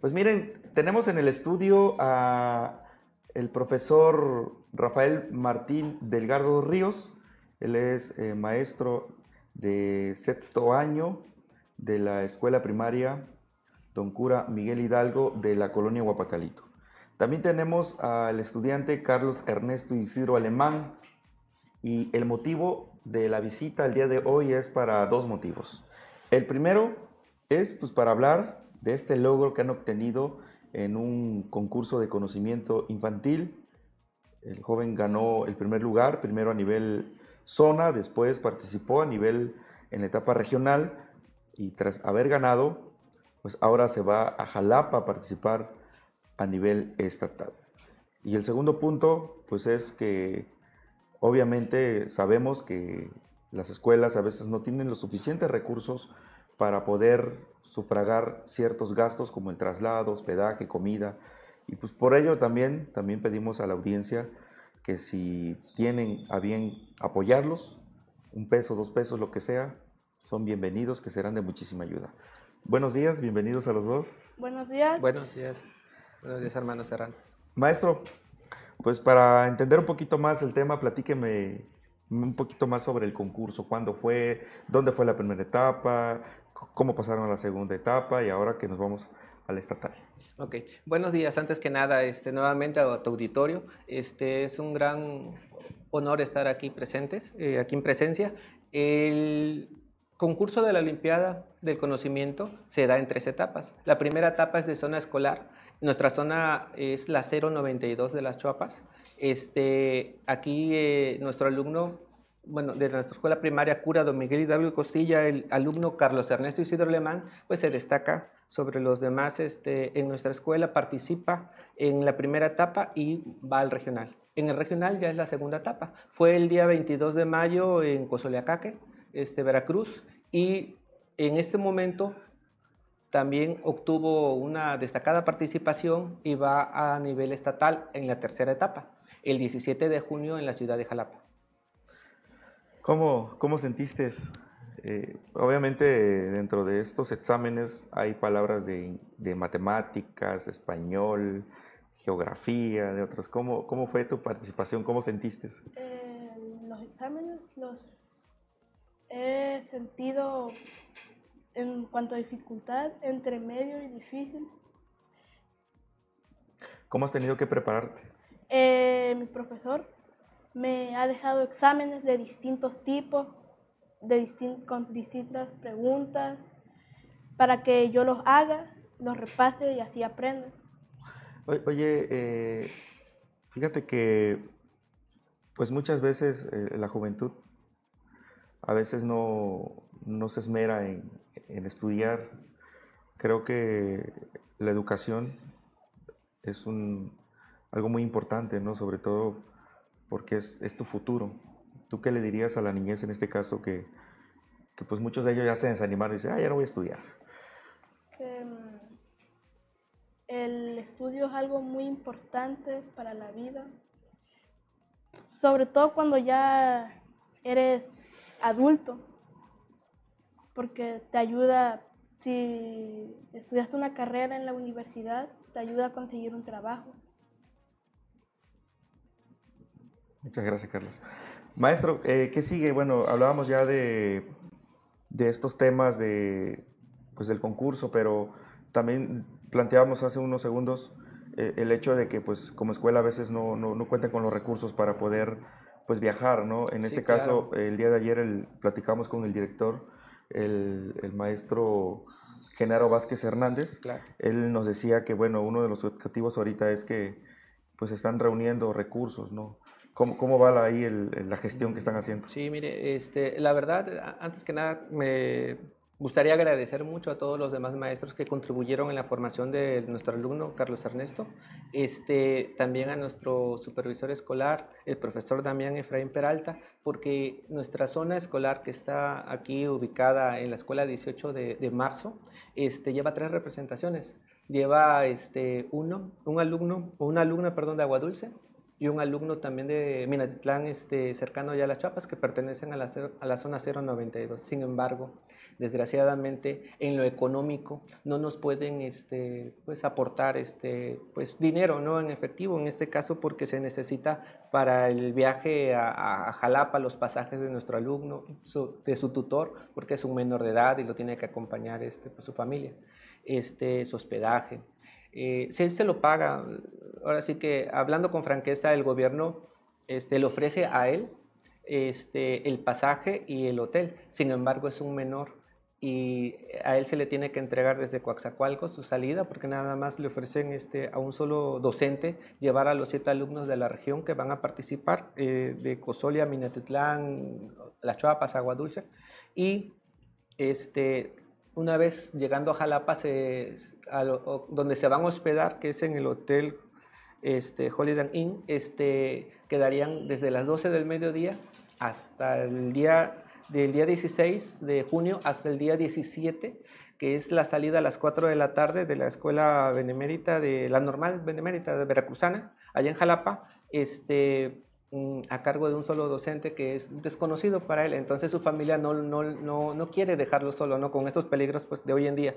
Pues miren, tenemos en el estudio a el profesor Rafael Martín Delgado Ríos. Él es eh, maestro de sexto año de la escuela primaria Don Cura Miguel Hidalgo de la colonia Guapacalito. También tenemos al estudiante Carlos Ernesto Isidro Alemán y el motivo de la visita el día de hoy es para dos motivos. El primero es pues, para hablar de este logro que han obtenido en un concurso de conocimiento infantil. El joven ganó el primer lugar, primero a nivel zona, después participó a nivel en etapa regional y tras haber ganado, pues ahora se va a Jalapa a participar a nivel estatal. Y el segundo punto, pues es que obviamente sabemos que las escuelas a veces no tienen los suficientes recursos para poder sufragar ciertos gastos como el traslado, hospedaje, comida. Y pues por ello también, también pedimos a la audiencia que si tienen a bien apoyarlos, un peso, dos pesos, lo que sea, son bienvenidos, que serán de muchísima ayuda. Buenos días, bienvenidos a los dos. Buenos días. Buenos días. Buenos días, hermano Serrano. Maestro, pues para entender un poquito más el tema, platíqueme un poquito más sobre el concurso, cuándo fue, dónde fue la primera etapa, cómo pasaron a la segunda etapa y ahora que nos vamos al estatal. Ok, buenos días. Antes que nada, este, nuevamente a tu auditorio. Este, es un gran honor estar aquí presentes, eh, aquí en presencia. El concurso de la Olimpiada del Conocimiento se da en tres etapas. La primera etapa es de zona escolar. Nuestra zona es la 092 de las Chuapas. Este, aquí eh, nuestro alumno bueno, de nuestra escuela primaria Cura Don Miguel Hidalgo Costilla, el alumno Carlos Ernesto Isidro Alemán, pues se destaca sobre los demás este, en nuestra escuela, participa en la primera etapa y va al regional. En el regional ya es la segunda etapa. Fue el día 22 de mayo en Cozoleacaque, este, Veracruz, y en este momento también obtuvo una destacada participación y va a nivel estatal en la tercera etapa, el 17 de junio en la ciudad de Jalapa. ¿Cómo, cómo sentiste? Eh, obviamente dentro de estos exámenes hay palabras de, de, matemáticas, español, geografía, de otros. ¿Cómo, ¿Cómo fue tu participación? ¿Cómo sentiste? Eh, los exámenes los he sentido en cuanto a dificultad entre medio y difícil. ¿Cómo has tenido que prepararte? Eh, mi profesor me ha dejado exámenes de distintos tipos, de con distintas preguntas, para que yo los haga, los repase y así aprenda. Oye, eh, fíjate que pues muchas veces eh, la juventud a veces no, no se esmera en, en, estudiar. Creo que la educación es un, algo muy importante, ¿no? Sobre todo porque es, tu futuro. ¿Tú qué le dirías a la niñez en este caso que, pues muchos de ellos ya se desanimaron y dicen, ah, ya no voy a estudiar? Mm, el estudio es algo muy importante para la vida, sobre todo cuando ya eres adulto, porque te ayuda, si estudiaste una carrera en la universidad, te ayuda a conseguir un trabajo. Muchas gracias, Carlos. Maestro, eh, ¿qué sigue? Bueno, hablábamos ya de, de estos temas de, pues, del concurso, pero también planteábamos hace unos segundos eh, el hecho de que pues, como escuela a veces no, no, no cuentan con los recursos para poder pues, viajar. ¿no? En este caso, el día de ayer el, platicamos con el director, el, el maestro Genaro Vázquez Hernández. Claro. Él nos decía que bueno, uno de los objetivos ahorita es que pues están reuniendo recursos, ¿no? ¿Cómo, cómo va ahí el, la gestión que están haciendo? Sí, mire, este, la verdad, antes que nada, me gustaría agradecer mucho a todos los demás maestros que contribuyeron en la formación de nuestro alumno, Carlos Ernesto, este, también a nuestro supervisor escolar, el profesor Damián Efraín Peralta, porque nuestra zona escolar que está aquí ubicada en la escuela 18 de, de marzo, este, lleva tres representaciones. Lleva este, uno, un alumno, una alumna, perdón, de Agua Dulce, y un alumno también de Minatitlán, este, cercano ya a las Chapas, que pertenecen a la, a la zona 092. Sin embargo, desgraciadamente, en lo económico no nos pueden este, pues, aportar este, pues, dinero ¿no? en efectivo, en este caso porque se necesita para el viaje a, Jalapa, los pasajes de nuestro alumno, de su tutor, porque es un menor de edad y lo tiene que acompañar este, pues, su familia, este, su hospedaje. Eh, él se lo paga, ahora sí que hablando con franqueza, el gobierno este, le ofrece a él este, el pasaje y el hotel, sin embargo es un menor y a él se le tiene que entregar desde Coaxacualcos su salida porque nada más le ofrecen este, a un solo docente llevar a los siete alumnos de la región que van a participar eh, de Cosolia, Minatitlán, La Chuapas, Agua Dulce. Y este, una vez llegando a Jalapa, donde se van a hospedar, que es en el hotel este, Holiday Inn, este, quedarían desde las 12 del mediodía hasta el día, del día 16 de junio hasta el día 17, que es la salida a las 4 de la tarde de la escuela benemérita, de la normal benemérita de Veracruzana, allá en Jalapa, este, a cargo de un solo docente que es desconocido para él. Entonces su familia no, no, no, no quiere dejarlo solo, ¿no? Con estos peligros pues, de hoy en día.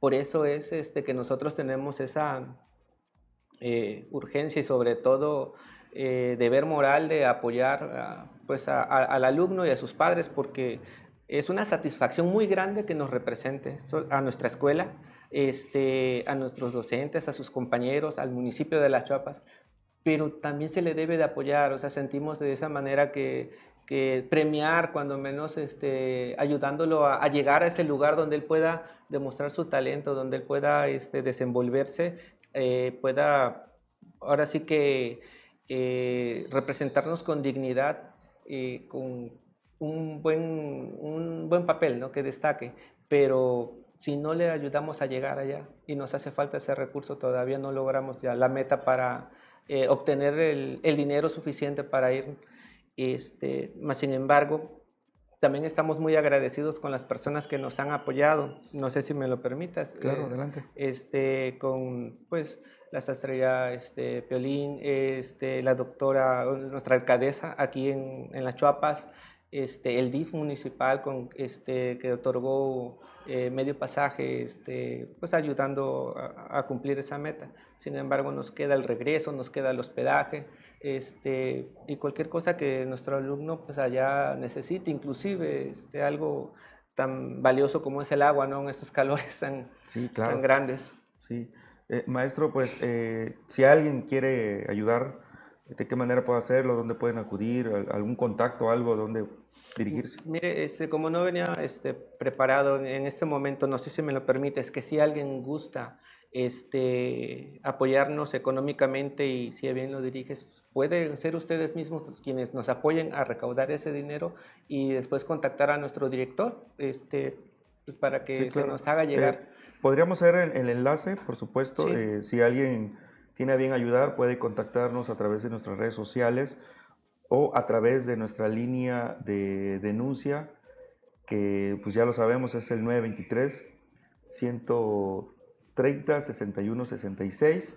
Por eso es este, que nosotros tenemos esa eh, urgencia y sobre todo eh, deber moral de apoyar pues, al alumno y a sus padres porque es una satisfacción muy grande que nos represente a nuestra escuela, este, a nuestros docentes, a sus compañeros, al municipio de Las Chuapas, pero también se le debe de apoyar, o sea, sentimos de esa manera que, que premiar, cuando menos este, ayudándolo a, llegar a ese lugar donde él pueda demostrar su talento, donde él pueda este, desenvolverse, eh, pueda ahora sí que eh, representarnos con dignidad y con un buen, un buen papel ¿no? que destaque, pero si no le ayudamos a llegar allá y nos hace falta ese recurso, todavía no logramos ya la meta para eh, obtener el, dinero suficiente para ir. Este, más sin embargo, también estamos muy agradecidos con las personas que nos han apoyado. No sé si me lo permitas. Claro, eh, adelante. Este, con pues la sastrería este, Piolín, este, la doctora, nuestra alcaldesa aquí en, en Las Chuapas, este, el DIF municipal con, este, que otorgó eh, medio pasaje, este, pues ayudando a, cumplir esa meta. Sin embargo, nos queda el regreso, nos queda el hospedaje este, y cualquier cosa que nuestro alumno pues allá necesite, inclusive este, algo tan valioso como es el agua, ¿no? En estos calores tan, tan grandes. Sí. Eh, maestro, pues eh, si alguien quiere ayudar, ¿de qué manera puede hacerlo? ¿Dónde pueden acudir? ¿Algún contacto, algo donde dirigirse? Mire, este, como no venía este, preparado en este momento, no sé si me lo permite, es que si alguien gusta este, apoyarnos económicamente y si bien lo diriges, pueden ser ustedes mismos quienes nos apoyen a recaudar ese dinero y después contactar a nuestro director este, pues para que se nos haga llegar. Eh, podríamos hacer el, enlace, por supuesto, eh, si alguien tiene a bien ayudar, puede contactarnos a través de nuestras redes sociales o a través de nuestra línea de denuncia, que pues ya lo sabemos es el 923 130 61 66.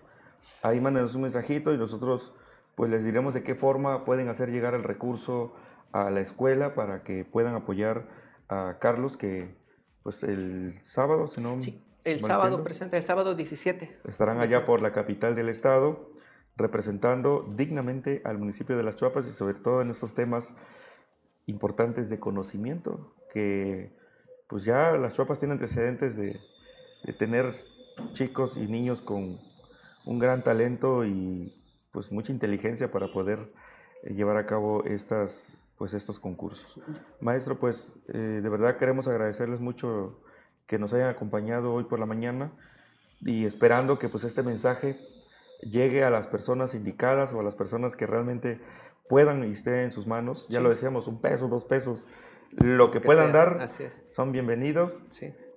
Ahí mándenos un mensajito y nosotros pues les diremos de qué forma pueden hacer llegar el recurso a la escuela para que puedan apoyar a Carlos que pues el sábado, si no... Sí, el sábado presente, el sábado 17. Estarán allá por la capital del estado representando dignamente al municipio de Las Chuapas y sobre todo en estos temas importantes de conocimiento, que pues ya Las Chuapas tiene antecedentes de, tener chicos y niños con un gran talento y pues mucha inteligencia para poder eh, llevar a cabo estas, pues estos concursos. Maestro, pues eh, de verdad queremos agradecerles mucho que nos hayan acompañado hoy por la mañana y esperando que pues este mensaje llegue a las personas indicadas o a las personas que realmente puedan y esté en sus manos. Ya lo decíamos, un peso, dos pesos, lo que, puedan dar, son bienvenidos.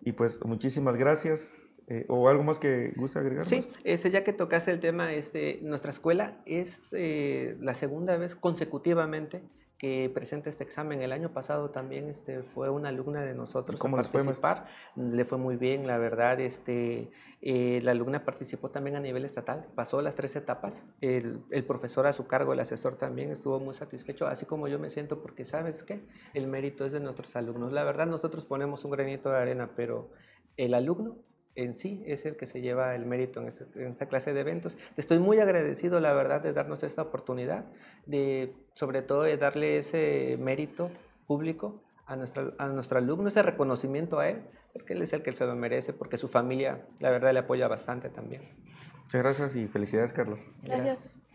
Y pues muchísimas gracias. Eh, ¿O algo más que guste agregar? Sí, este, ya que tocaste el tema, este, nuestra escuela es eh, la segunda vez consecutivamente que presenta este examen. El año pasado también este, fue una alumna de nosotros ¿Cómo a fue, participar. Le fue muy bien, la verdad. Este, eh, la alumna participó también a nivel estatal, pasó las tres etapas. El, el, profesor a su cargo, el asesor también estuvo muy satisfecho, así como yo me siento, porque sabes qué, el mérito es de nuestros alumnos. La verdad, nosotros ponemos un granito de arena, pero el alumno en sí es el que se lleva el mérito en, este, en, esta clase de eventos. Estoy muy agradecido, la verdad, de darnos esta oportunidad, de sobre todo de darle ese mérito público a, nuestra, a nuestro alumno, ese reconocimiento a él, porque él es el que se lo merece, porque su familia, la verdad, le apoya bastante también. Muchas gracias y felicidades, Carlos. Gracias. gracias.